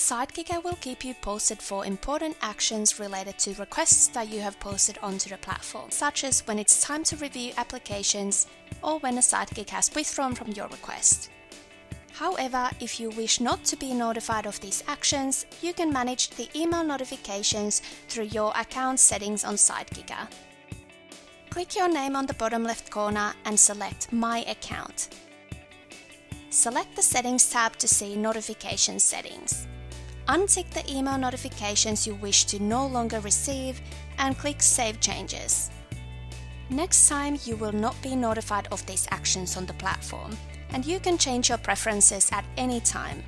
Sidekicker will keep you posted for important actions related to requests that you have posted onto the platform, such as when it's time to review applications or when a Sidekick has withdrawn from your request. However, if you wish not to be notified of these actions, you can manage the email notifications through your account settings on Sidekicker. Click your name on the bottom left corner and select My Account. Select the Settings tab to see Notification Settings. Untick the email notifications you wish to no longer receive and click Save Changes. Next time you will not be notified of these actions on the platform and you can change your preferences at any time.